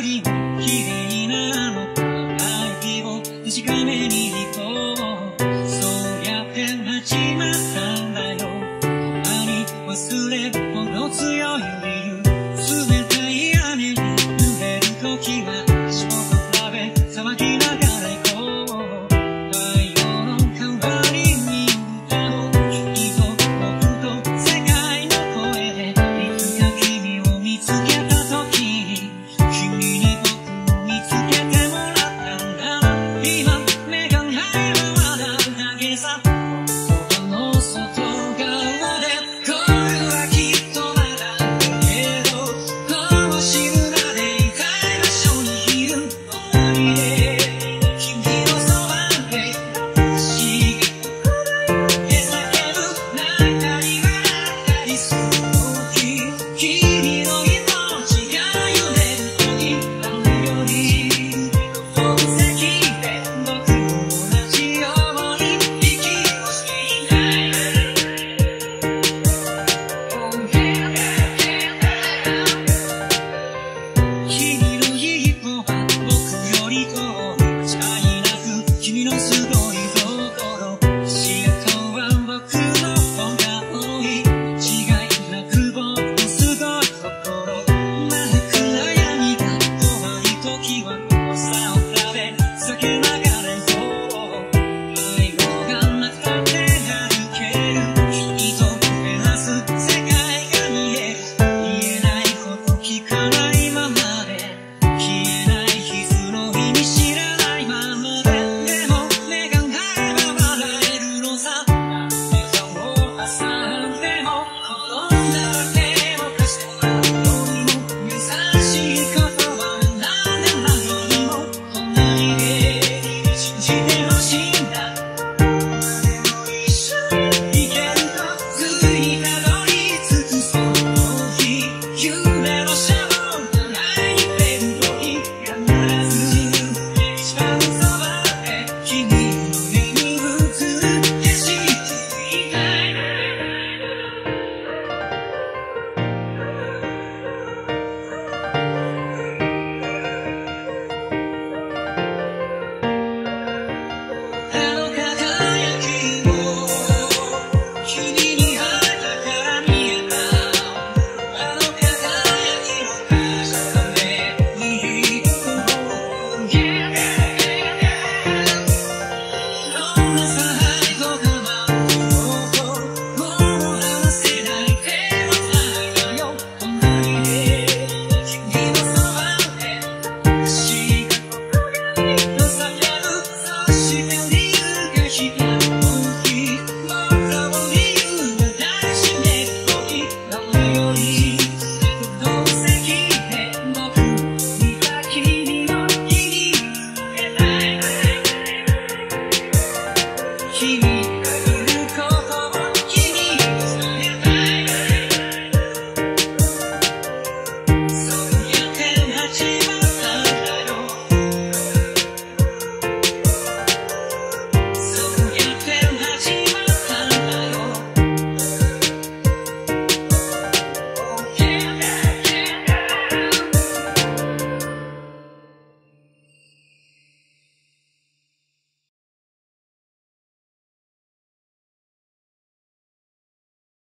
り綺麗なの。愛を確かめに行こう。そうやって待ちましたんだよ。何忘れ